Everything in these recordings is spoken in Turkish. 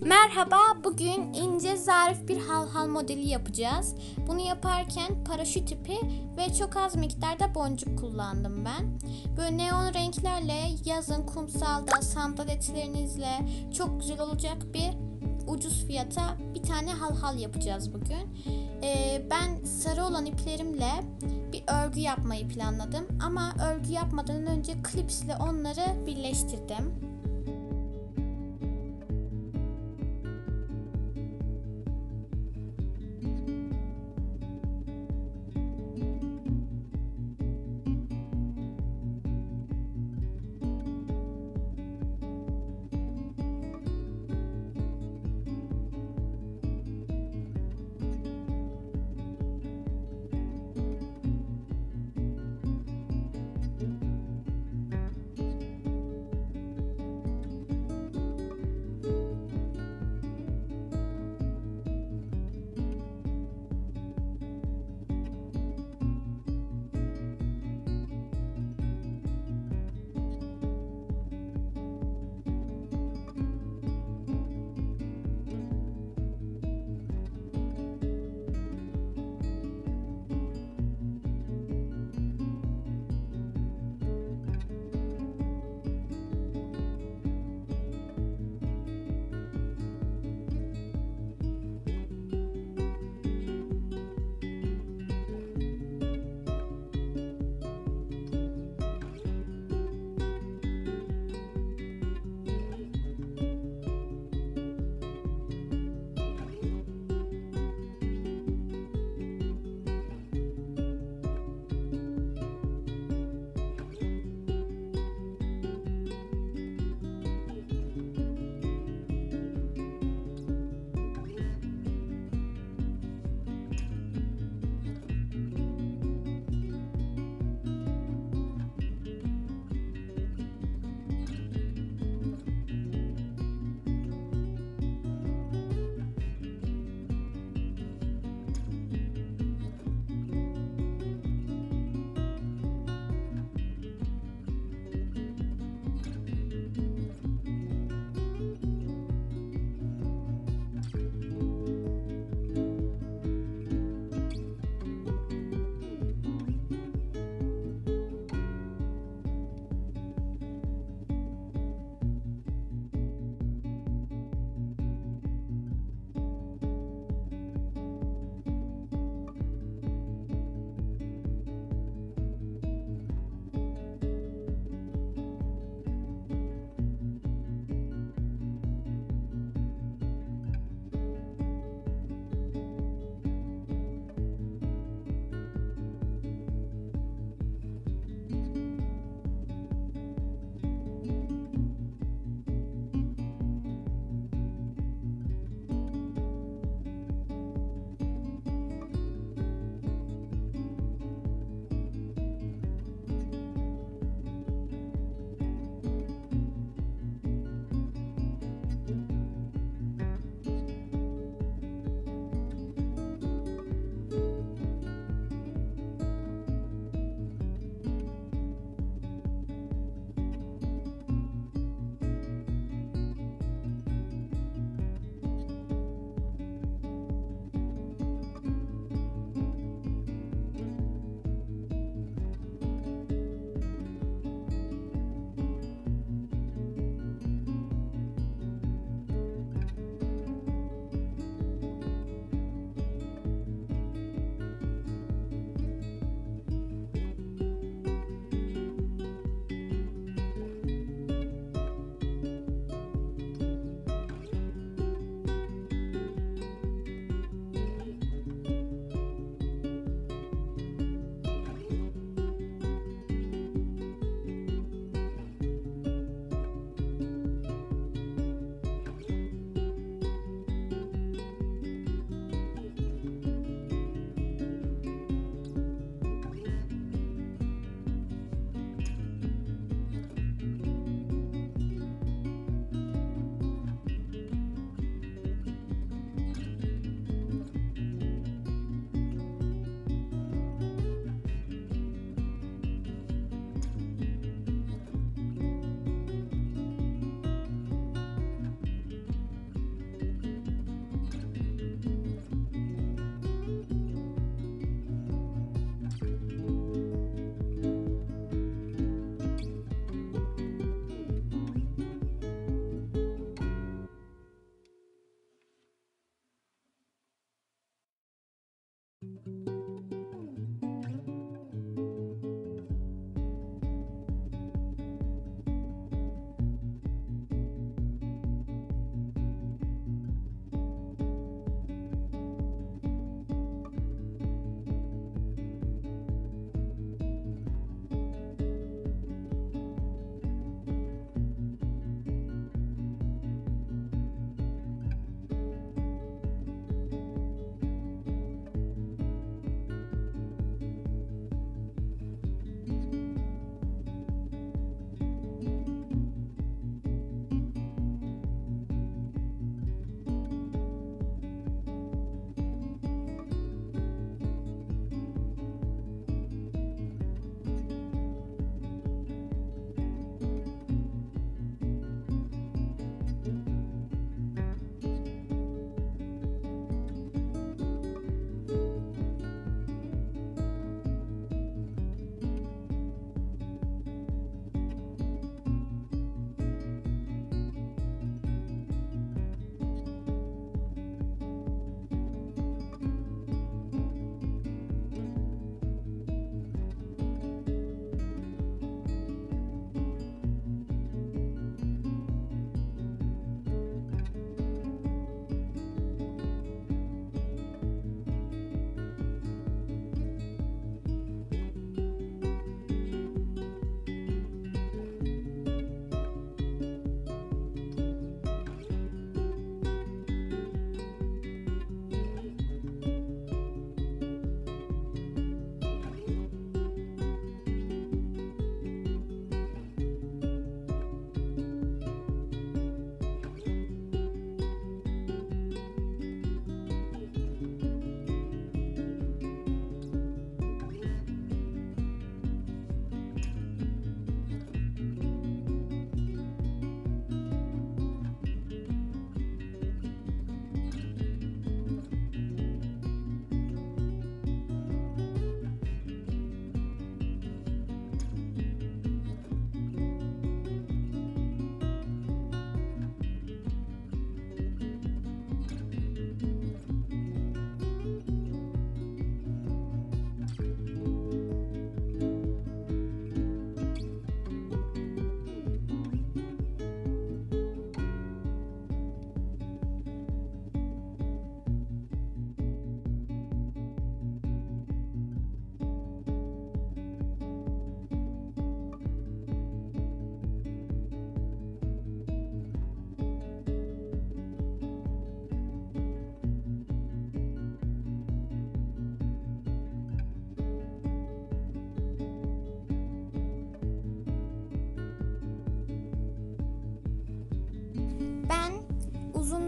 Merhaba, bugün ince zarif bir halhal modeli yapacağız. Bunu yaparken paraşüt ipi ve çok az miktarda boncuk kullandım ben. Böyle neon renklerle yazın kumsalda sandaletlerinizle çok güzel olacak bir ucuz fiyata bir tane halhal yapacağız bugün. Ee, ben sarı olan iplerimle bir örgü yapmayı planladım ama örgü yapmadan önce klipsle onları birleştirdim.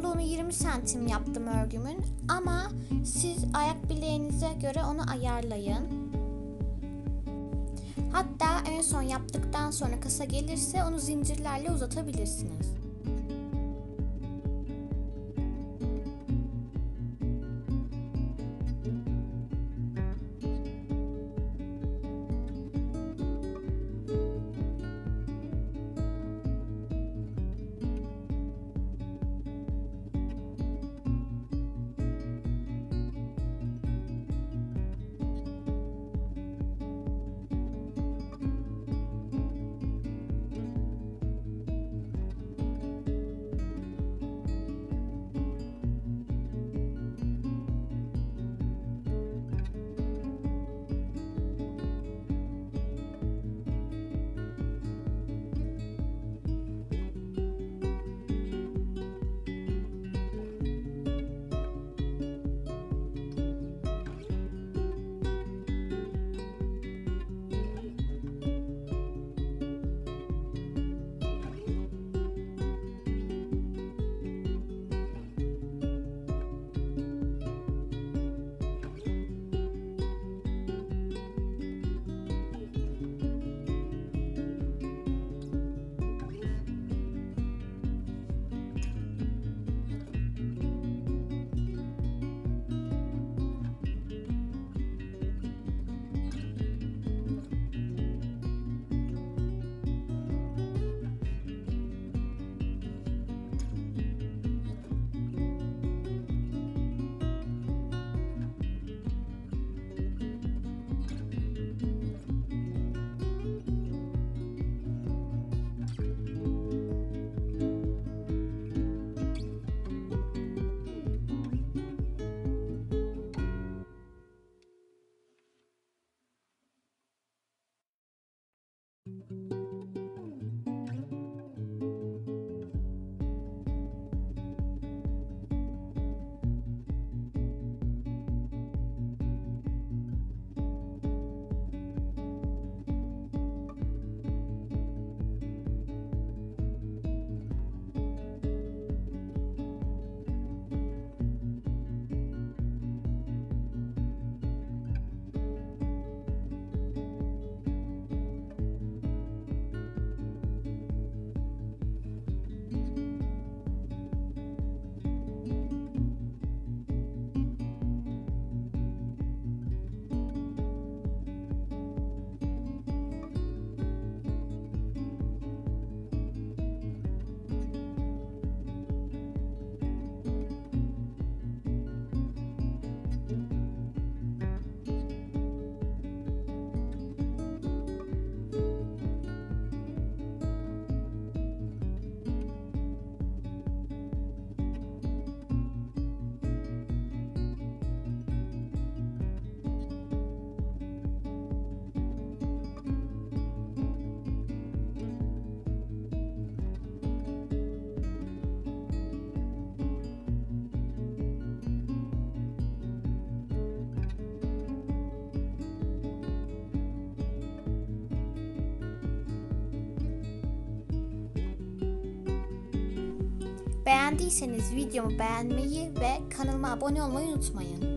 Uzunluğunu 20 santim yaptım örgümün ama siz ayak bileğinize göre onu ayarlayın. Hatta en son yaptıktan sonra kasa gelirse onu zincirlerle uzatabilirsiniz. Beğendiyseniz videomu beğenmeyi ve kanalıma abone olmayı unutmayın.